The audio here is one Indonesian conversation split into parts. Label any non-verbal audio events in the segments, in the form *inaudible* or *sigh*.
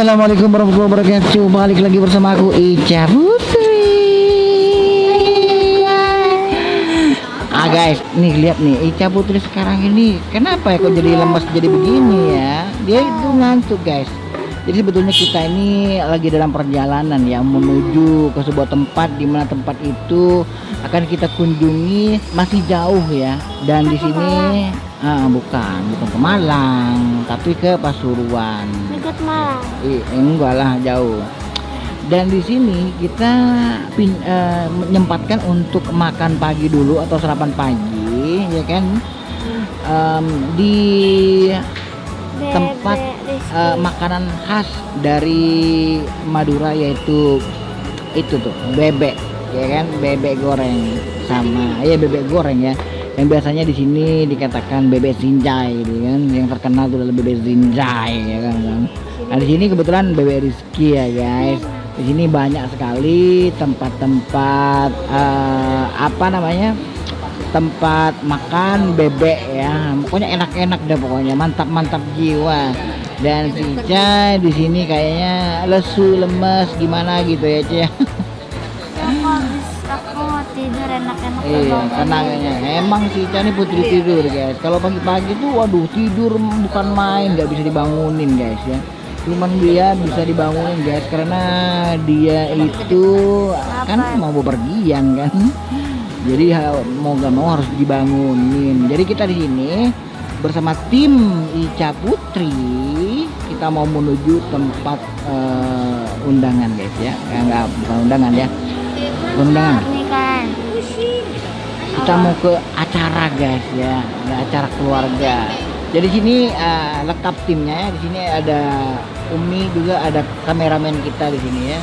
Assalamualaikum warahmatullahi wabarakatuh. Balik lagi bersama aku Ica Putri. Ah guys, nih lihat nih Ica Putri sekarang ini Kenapa ya kok jadi lemas jadi begini ya? Dia itu ngantuk guys Jadi sebetulnya kita ini lagi dalam perjalanan ya Menuju ke sebuah tempat di mana tempat itu akan kita kunjungi masih jauh ya Dan di sini ah, bukan, bukan ke Malang Tapi ke Pasuruan Dekat Malang. Eh, enggak lah jauh. Dan di sini kita pin, eh, menyempatkan untuk makan pagi dulu atau sarapan pagi, ya kan? Em, di tempat Eh, makanan khas dari Madura yaitu itu tuh bebek, ya kan? Bebek goreng sama ya bebek goreng ya. Yang biasanya di sini dikatakan bebek sinjai, gitu kan? Yang terkenal itu adalah bebek sinjai, ya kan? Nah di sini kebetulan bebek Rizky ya guys. Di sini banyak sekali tempat-tempat eh, apa namanya tempat makan bebek ya. Pokoknya enak-enak deh pokoknya mantap-mantap jiwa. Dan si Ica di sini kayaknya lesu lemes gimana gitu ya Cia. Aku mau tidur enak-enak Iya, kayaknya emang si Ica ini putri tidur guys. Kalau pagi-pagi tuh waduh tidur bukan main, nggak bisa dibangunin guys ya. Cuman dia bisa dibangunin guys karena dia itu kan mau bepergian kan. Jadi mau gak mau harus dibangunin. Jadi kita di sini bersama tim Ica Putri kita mau menuju tempat eh, undangan guys ya. Eh, Enggak bukan undangan ya. Undangan. Kita mau ke acara guys ya. Ada acara keluarga. Jadi sini eh, lengkap timnya ya. Di sini ada Umi juga ada kameramen kita di sini ya.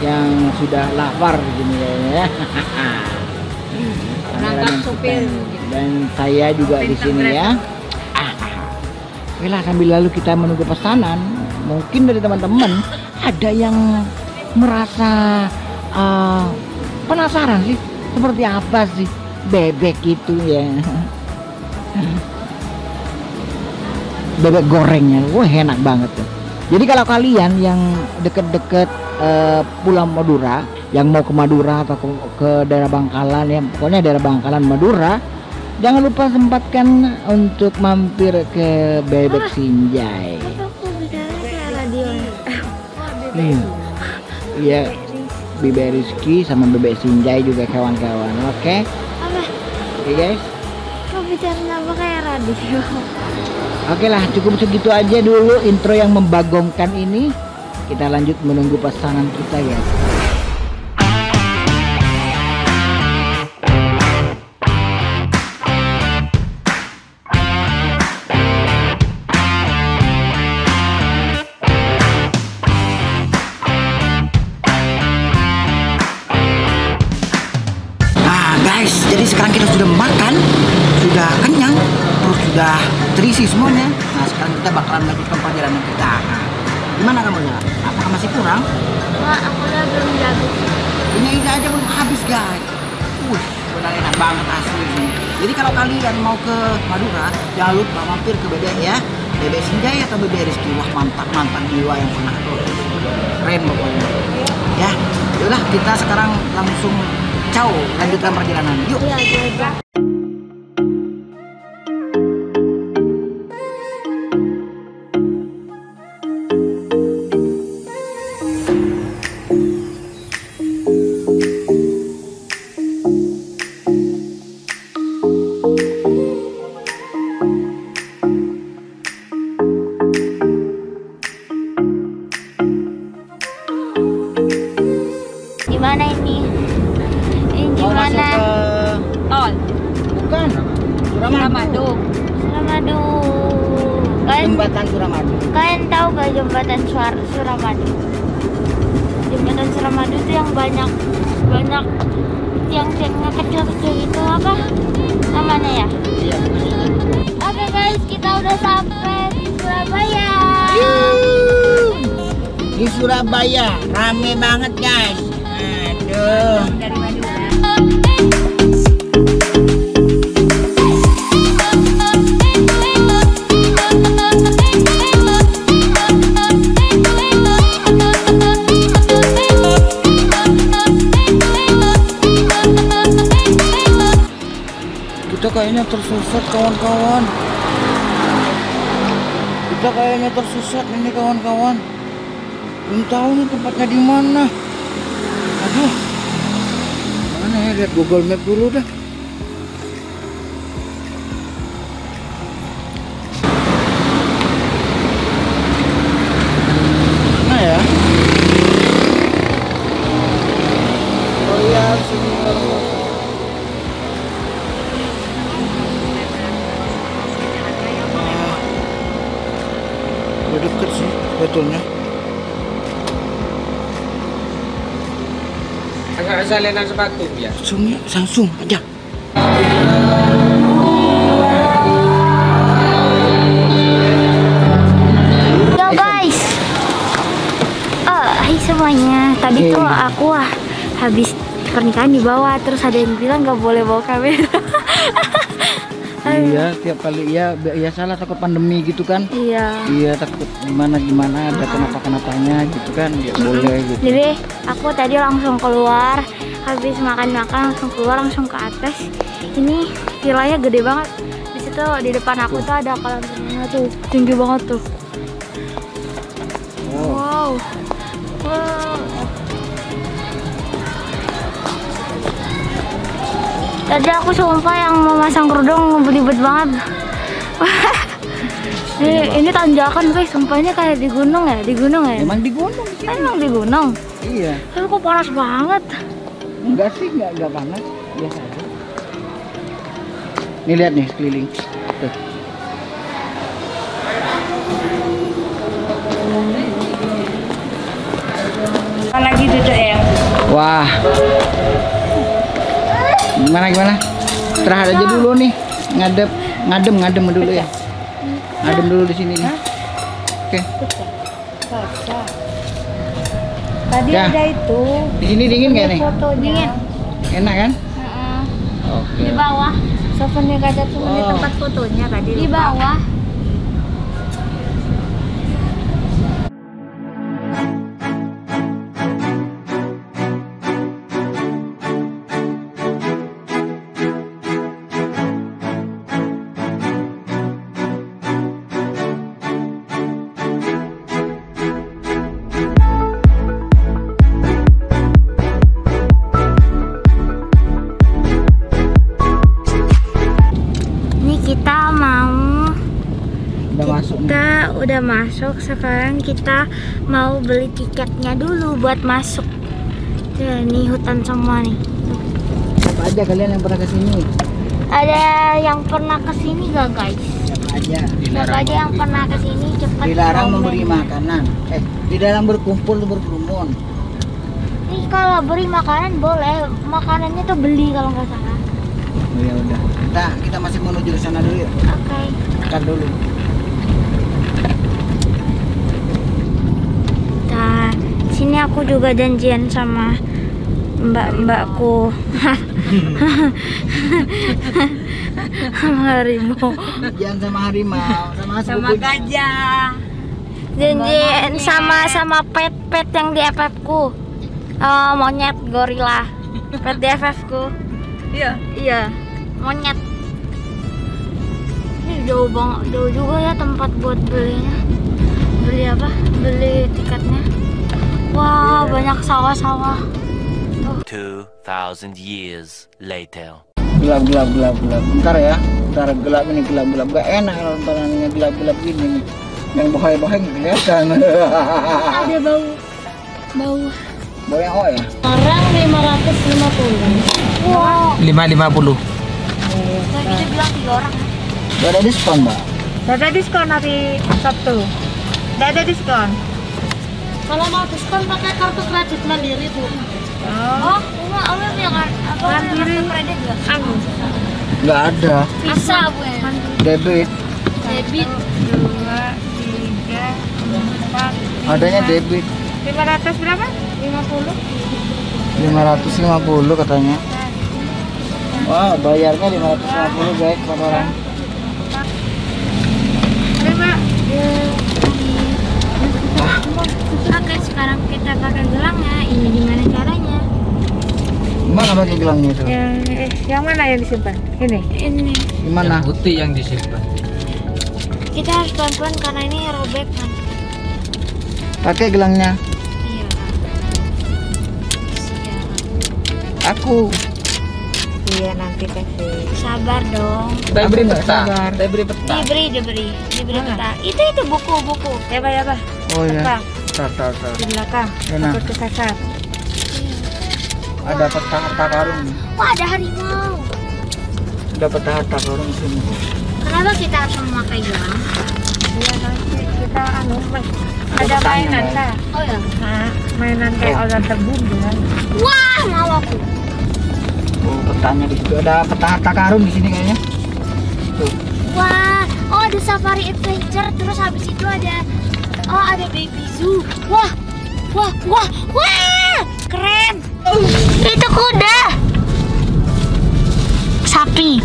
Yang sudah lapar di sini ya. *laughs* Kameramen kita. dan saya juga di sini ya Oke lah sambil lalu kita menunggu pesanan mungkin dari teman-teman ada yang merasa eh, penasaran sih seperti apa sih bebek itu ya. *laughs* Bebek gorengnya wah enak banget tuh. Jadi kalau kalian yang deket-deket eh, Pulau Madura yang mau ke Madura atau ke, ke daerah Bangkalan ya pokoknya daerah Bangkalan Madura jangan lupa sempatkan untuk mampir ke Bebek Sinjai kayak radio. Iya. Iya. Bebek Rizky sama Bebek Sinjai juga kawan-kawan. Oke. Oke guys. Kau bicara apa kayak radio? Oke lah, cukup segitu aja dulu intro yang membagongkan ini. Kita lanjut menunggu pasangan kita ya. Jadi kalau kalian mau ke Madura, jangan lupa mampir ke Bebek ya. Bebek Sinjai atau Bebek Rizky. Wah mantap mantap jiwa yang pernah tuh. Keren pokoknya. Ya, yaudah kita sekarang langsung ciao lanjutkan perjalanan. Yuk. Iya, Surabaya. Rame banget guys. Aduh. Kita kayaknya tersesat kawan-kawan kita kayaknya tersesat ini kawan-kawan belum tahu nih tempatnya di mana. Aduh. Mana ya lihat Google Map dulu dah. Salinan sepatu ya. Samsung ya, Samsung aja. Yo guys. Oh, hai semuanya. Tadi Hey. tuh aku ah, habis pernikahan di bawah terus ada yang bilang nggak boleh bawa kamera. *laughs* Iya, tiap kali ya ya salah takut pandemi gitu kan. iya. Iya takut gimana gimana ada kenapa kenapanya gitu kan nggak boleh gitu. Jadi aku tadi langsung keluar habis makan-makan langsung keluar langsung ke atas. Ini vilanya gede banget. Di situ di depan aku tuh ada kolam renangnya tuh tinggi banget tuh. Oh, Wow. Wow. Tadi aku sumpah yang mau masang kerudung belibet banget. *laughs* ini, ini tanjakan guys, sumpahnya kayak di gunung ya, di gunung ya. emang di gunung sih. Emang di gunung. Iya. Tapi kok panas banget. Enggak sih, enggak enggak panas, biasa aja. Nih lihat nih sekeliling. Tuh. Lagi duduk ya. Wah. Gimana gimana? Istirahat aja dulu nih. Ngadep, ngadem, ngadem dulu ya. Ngadem dulu di sini nih. Oke. Tadi Ya. ada itu. Di sini dingin gak nih? Fotonya. Enak kan? Oke. Di bawah. Souvenir kaca tuh di Wow. tempat fotonya tadi. Di bawah. Kita udah masuk sekarang kita mau beli tiketnya dulu buat masuk nih hutan semua nih Siapa aja kalian yang pernah ke sini? ada yang pernah ke sini gak guys Siapa aja? siapa aja yang pernah ke sini cepat Dilarang komen. memberi makanan. Eh, di dalam berkumpul berkerumun. nih kalau beri makanan boleh makanannya tuh beli kalau nggak salah Oh ya udah. Kita kita masih menuju ke sana dulu yuk. oke Ntar dulu. Sini aku juga janjian sama mbak-mbakku. sama harimau. Jangan sama harimau, sama Sama gajah. Janjian sama sama pet-pet yang di FF ku. Eh, monyet gorila. Pet di FF ku. Iya. Iya, monyet. Ini jauh banget, jauh juga ya tempat buat belinya. Beli apa? Beli tiketnya. Wah, banyak sawah-sawah. 2,000 years later. gelap gelap gelap gelap. Bentar ya. Bentar gelap ini gelap gelap. Gak enak kalau ntarannya gelap gelap gini nih. Yang bahaya bahaya nggak kelihatan. Ada bau bau. Bau yang ya. Sekarang 550. Wow. Lima lima puluh. Tadi dia bilang tiga orang. Gak ada diskon mbak. Gak ada diskon hari Sabtu. Gak ada diskon. Kalau mau diskon pakai kartu kredit mandiri bu. Oh. Oh, punya kan apa Mandiri. kredit nggak? Aku. Gak ada. Bisa bu ya. Debit. Debit. Dua, tiga, empat. Adanya debit. Lima ratus berapa? Lima puluh. 550 katanya. Wah, bayarnya 550 guys per orang. Lima. Oke, sekarang kita pakai gelangnya. Ini gimana caranya? Gimana pakai gelangnya itu? Yang eh, yang mana yang disimpan? Ini. Ini. Gimana? Putih yang disimpan. Kita harus pelan-pelan karena ini robek kan. Pakai gelangnya. Iya. Siap. Aku. Iya nanti kasih. Sabar dong. Saya beri peta. Saya beri peta. Diberi, diberi, diberi Mana? peta. Itu itu buku, buku. Ya Pak, ya Pak. Oh iya. Belakang. Tar, tar, tar. Di belakang. Mana? Takut kesasar. Ada peta harta karun. Wah, ada harimau. Ada peta harta karun di sini. Kenapa kita harus memakai gelang? Iya nanti kita anu Mas. Ada mainan kah? Oh ya. Nah, mainan kayak orang terbunuh kan. Wah, mau aku. Oh, petanya di situ. Ada peta harta karun di sini kayaknya. Tuh. Wah, oh ada safari adventure. Terus habis itu ada, oh ada baby zoo. Wah, wah, wah, wah, keren. Itu kuda. Sapi.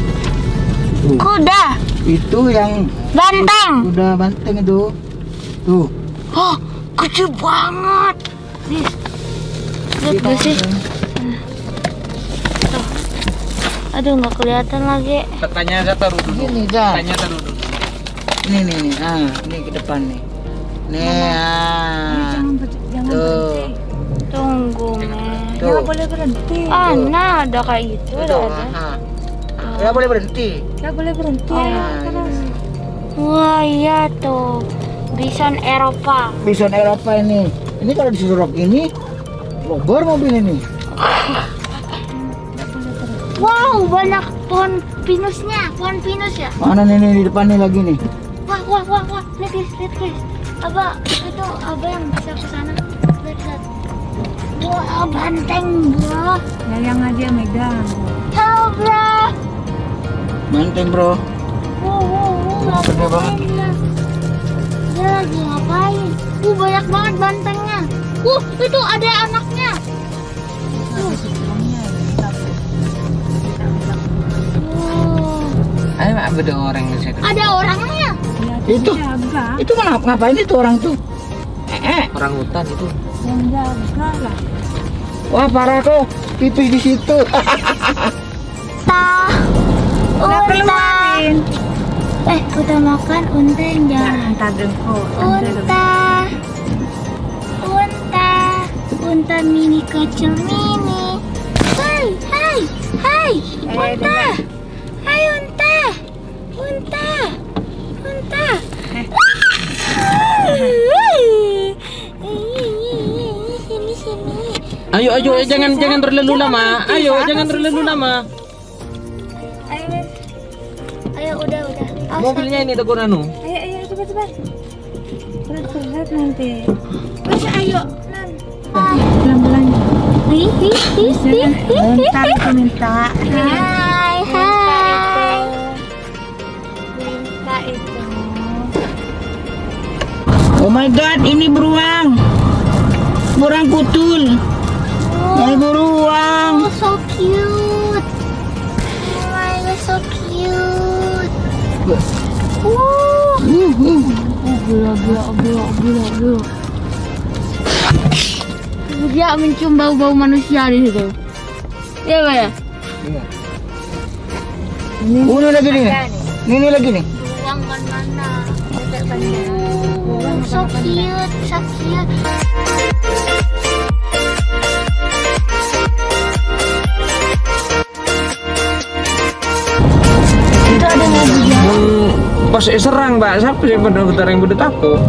Tuh. Kuda. Itu yang Banteng. udah banteng itu. Tuh. Oh, gede banget. Nih. Lihat gak sih? Aduh, nggak kelihatan lagi. Petanya saya taruh dulu. Gini, Jan. Petanya taruh dulu. Ini nih, nih. Ah, ini ke depan nih. Nih, ah. Jangan ber- jangan Tuh. berhenti. Tunggu, men. Tuh. Jangan boleh berhenti. Ah, nah ada kayak gitu, ada Tuh, ada. ah. Ya boleh berhenti. Nggak boleh berhenti. Oh, ya. Nah, Terus. Wah, iya tuh. Bison Eropa. Bison Eropa ini. Ini kalau disuruh ini, lobor mobil ini. Wow, banyak pohon pinusnya. Pohon pinus ya. Mana nih, nih di depan nih lagi nih. Wah, wah, wah, wah. Lihat guys, lihat guys. Aba, itu Aba yang bisa ke sana. Lihat. Wah, banteng, bro. Ya yang aja megang. Halo, bro. Banteng bro. Wow, wow, wow. Gede banget. dia? Lagi ngapain? Uh, banyak banget bantengnya. Uh, itu ada anaknya. Wow, Ayo ada orang di situ. ada orangnya. Ya, Itu. jaga. Itu mana ngapain itu orang tuh? Eh, eh. Orang hutan itu. Yang jaga lah. Wah parah kok. Pipis di situ. Ta. Udah Unta. keluarin. Eh, udah makan unta yang Ya, jalan. entar dengko. Unta. Unta. Unta mini kecil mini. Hai, hai, hai. Eh, Unta. Hai unta. Unta. Ayo ayo eh, jangan jangan terlalu lama. Ayo jangan terlalu lama. Ayo. Ayo udah udah. Awas, Mobilnya ini tegur anu. Ayo, ayo, cepat, cepat. Berat, berat nanti. Terus ayo. Pelan-pelan. Hi, hi, hi, hi, hi, hi. Bentar aku minta. Oh my god, ini beruang. Beruang kutul. Ini beruang. Oh, so cute. Oh my god, so cute. Uh, Uh, uh. oh, gila, gila, gila, gila, gila. Dia mencium bau-bau manusia di situ. Iya, Pak ya? Oh, ini lagi nih. Ini, ini lagi nih. Cute, so cute. Itu ada lagi ya. Pas serang mbak, siapa yang benar-benar yang udah takut?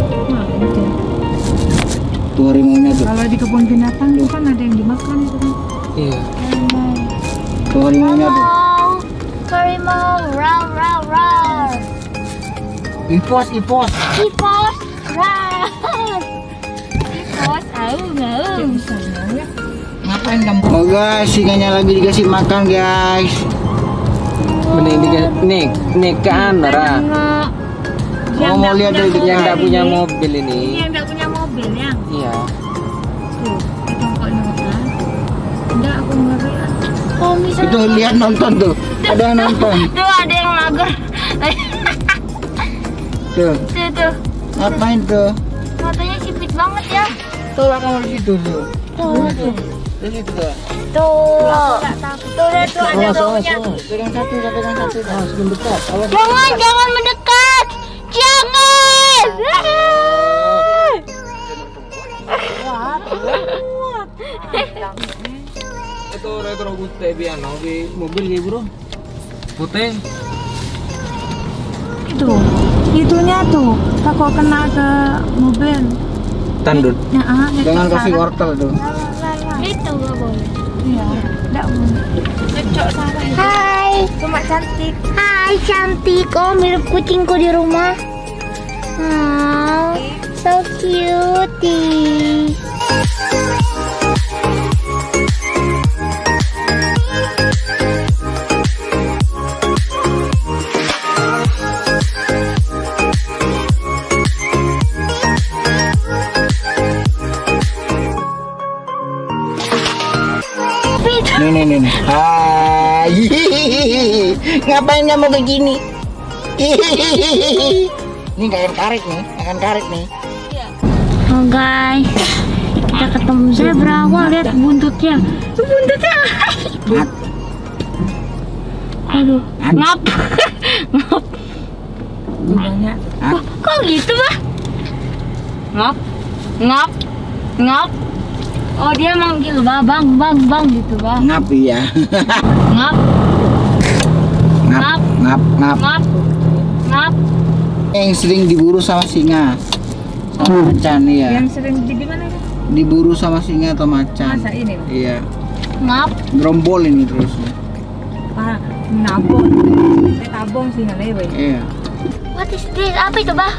Tuh harimaunya tuh. Kalau di kebun binatang itu kan ada yang dimakan itu kan. Iya. Tuh harimaunya tuh. Harimau, raw, raw, raw. Ipos, ipos. Hipos, ya. Ngapain kamu? Oh guys, singanya lagi dikasih makan guys. Di nih nih ke Andra. Oh mau lihat dari Yang nggak punya mobil Ini yang nggak punya mobil ya. Iya. Tuh, itu kok nonton. Enggak, aku ngeri. Kalau misalnya Itu lihat nonton tuh. Ada yang nonton. *laughs* tuh ada yang mager. Tuh. tuh tuh, Ngapain tuh? Banget ya. Tuh lah kamu di situ tuh. Tuh, tuh. Itu tuh. Ada baunya. Pegang satu, pegang satu. Awas, mendekat. Awas, Jangan, jangan mendekat. Jangan. Itu retro putih piano di mobil gitu bro. Putih. Itu, itunya tuh. Takut kena ke mobil. Tandut. Ya, ah, ya, Jangan kasih wortel tuh. Itu nggak boleh. Iya, enggak boleh. Cocok sama itu. Hai. Cuma cantik. Hai cantik. Oh mirip kucingku di rumah. Oh, so cute. Nih, nih, nih. nih. Hai. Ngapain kamu kayak gini? Ini kayak karet nih, akan karet nih. Oh guys, kita ketemu zebra. Wah lihat buntutnya. Buntutnya. Aduh, ngap, *laughs* ngap. Kok, kok gitu bah? Ngap, ngap, ngap. Oh dia manggil bah, bang, bang, bang gitu bah. Ngap ya. Ngap, ngap, ngap, ngap. ngap, ngap. Yang sering diburu sama singa. Sama macan ya. Yang sering di gimana itu? Diburu sama singa atau macan. Masa ini? Iya. Ngap, Gerombol ini terus. Ah, nabung. Eh, tabung sih nggak lewe. Iya. what is this? Apa itu bah?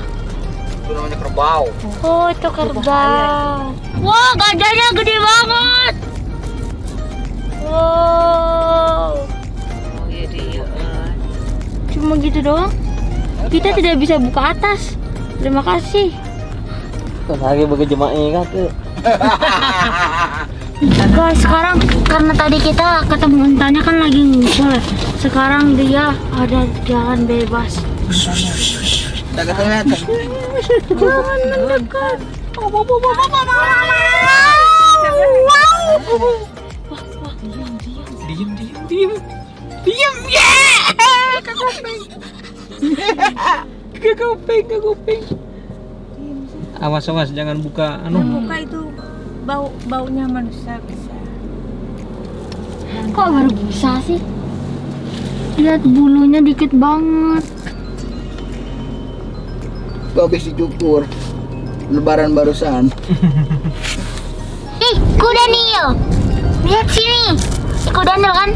Itu namanya kerbau. Oh itu kerbau. Wah gajahnya gede banget. Wow. Cuma gitu doang. Kita tidak bisa buka atas. Terima kasih. Lagi bagi jemaah kan tuh. *laughs* Guys, sekarang karena tadi kita ketemu entahnya kan lagi ngumpul. ya. Sekarang dia ada jalan bebas. Kelihatan. Jangan mendekat. Diem diem diem. Diem ya. Kekopeng. Kekopeng kekopeng. Awas awas jangan buka Yang anu. buka itu bau baunya manusia bisa. Kok baru bisa sih? Lihat bulunya dikit banget. Habis dicukur. Lebaran barusan. Ih, kuda Nil. Lihat sini. Si kuda Nil kan?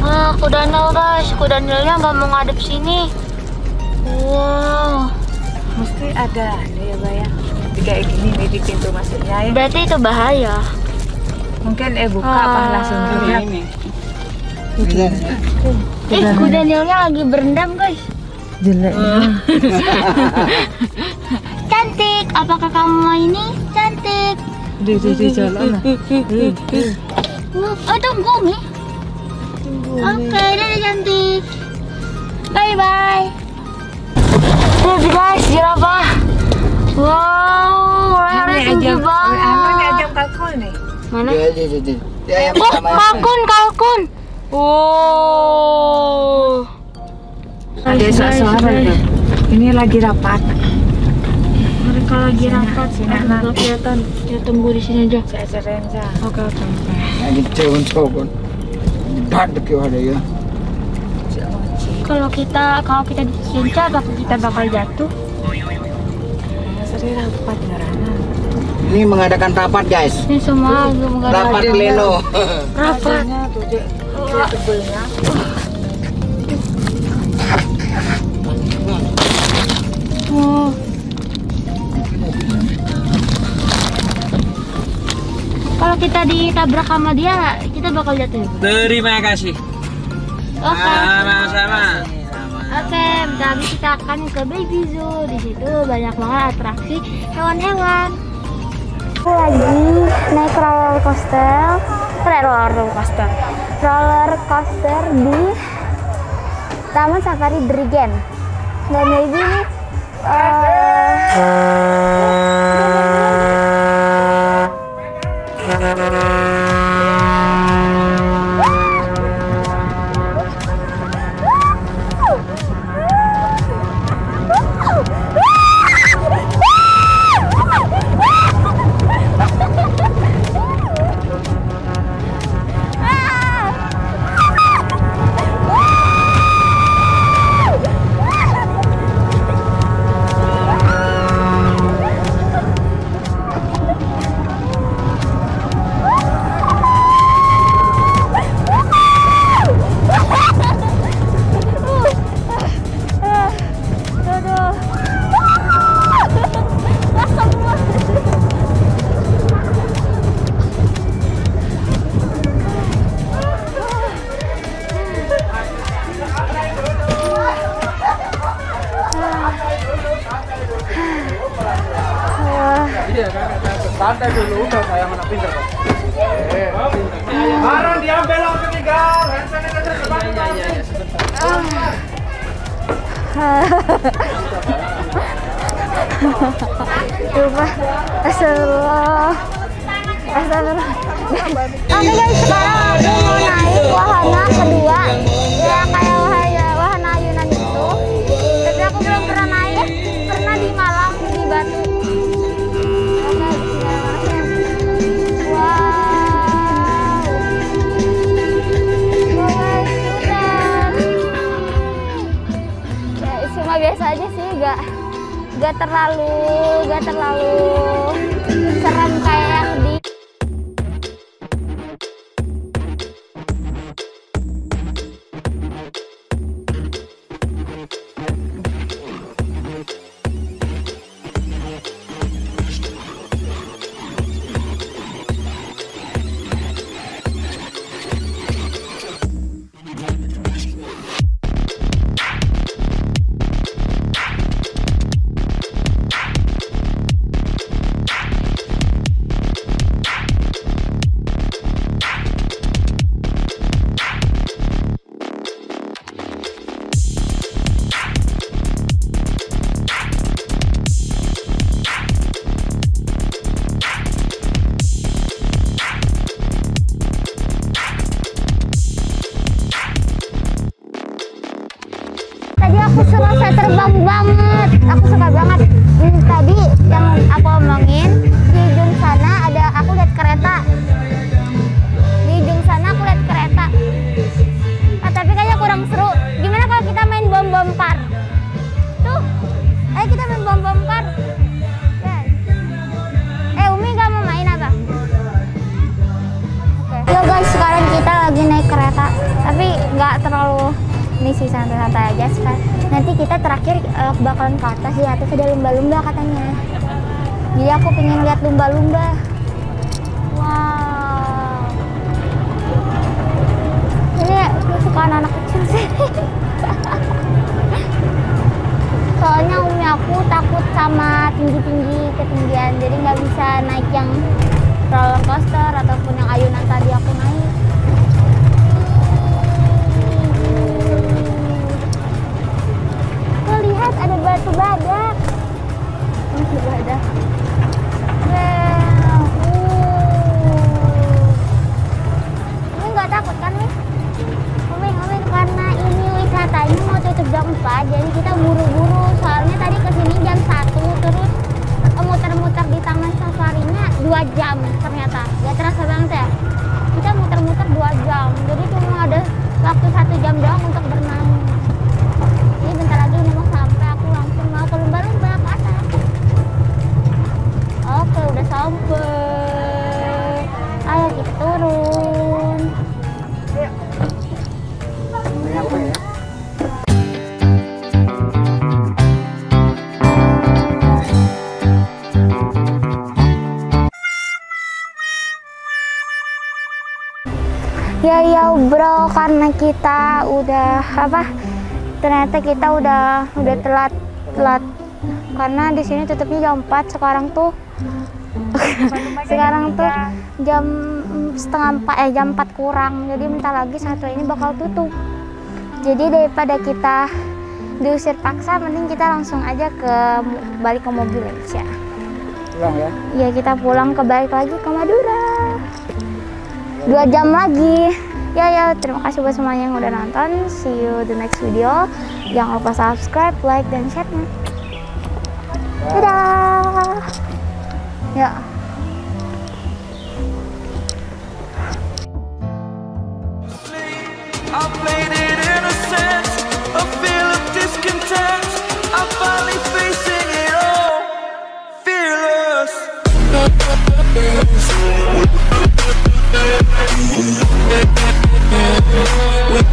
Ah, kuda Nil guys. Kuda Nilnya nggak mau ngadep sini. Wow. Mesti ada ada ya bayang. Kayak gini nih di pintu masuknya ya. Berarti itu bahaya. Mungkin eh buka Ah. apa langsung dilihat. Bisa. Eh, kuda Nilnya lagi berendam guys. Jelek. *laughs* Cantik. Apakah kamu mau ini? Cantik. Di di di jalan lah. *laughs* Oh, tunggu nih. Oke, dadah cantik. Bye bye. Lihat guys, jerapah. Wow, Ini tinggi ajam, anu ini banget. ajam kalkul nih. Mana? Pertama. kalkun, kalkun. Wow. Ada suara. Ini lagi rapat. Mereka lagi rapat. Nan. nggak kelihatan. Ya tunggu di sini aja. Oke, oke. Lagi cewek-cewek. Badek ya ada ya. Kalau kita kalau kita dicinca, bakal kita bakal jatuh. Sering rapat. Ini mengadakan rapat guys. Ini semua Rapat pleno. *laughs* Rapat. Oh. Kalau kita ditabrak sama dia, kita bakal jatuh. ya? Terima kasih. Oke. Sama-sama. Oke, bentar lagi kita akan ke Baby Zoo. Di situ banyak banget atraksi hewan-hewan. Lagi naik roller coaster, roller coaster, roller coaster di Taman Safari Drigen. Dan maybe ini eh, Iya kakak takut. Santai dulu udah saya mana pinter kok. Barang diambil langsung tinggal. Hand sanitizer depan. Iya iya iya. Coba Astagfirullah Astagfirullah Oke guys sekarang aku mau naik wahana kedua biasa aja sih gak gak terlalu gak terlalu serem kayak di lumba-lumba. Wow. Ini kesukaan anak kecil sih. *laughs* Soalnya umi aku takut sama tinggi-tinggi ketinggian, jadi nggak bisa naik yang roller coaster ataupun yang ayunan tadi aku naik. Ada batu badak. Batu badak. Takut kan, Mi? Umi, Umi, karena ini wisatanya mau tutup jam 4, jadi kita buru-buru. Soalnya tadi ke sini jam 1, terus eh, muter-muter di taman safarinya 2 jam ternyata. Gak terasa banget ya. Ya bro, karena kita udah apa? Ternyata kita udah udah telat telat. Karena di sini tutupnya jam 4 sekarang tuh *laughs* sekarang tuh jam setengah empat eh jam 4 kurang. Jadi bentar lagi satu ini bakal tutup. Jadi daripada kita diusir paksa mending kita langsung aja ke balik ke mobil aja. Pulang ya? Ya kita pulang ke balik lagi ke Madura. Dua jam lagi ya ya terima kasih buat semuanya yang udah nonton. See you the next video. Jangan lupa subscribe like dan share nya dadah. Ya. I played it innocent, a feel of discontent. I'm finally facing it all, fearless. *laughs* we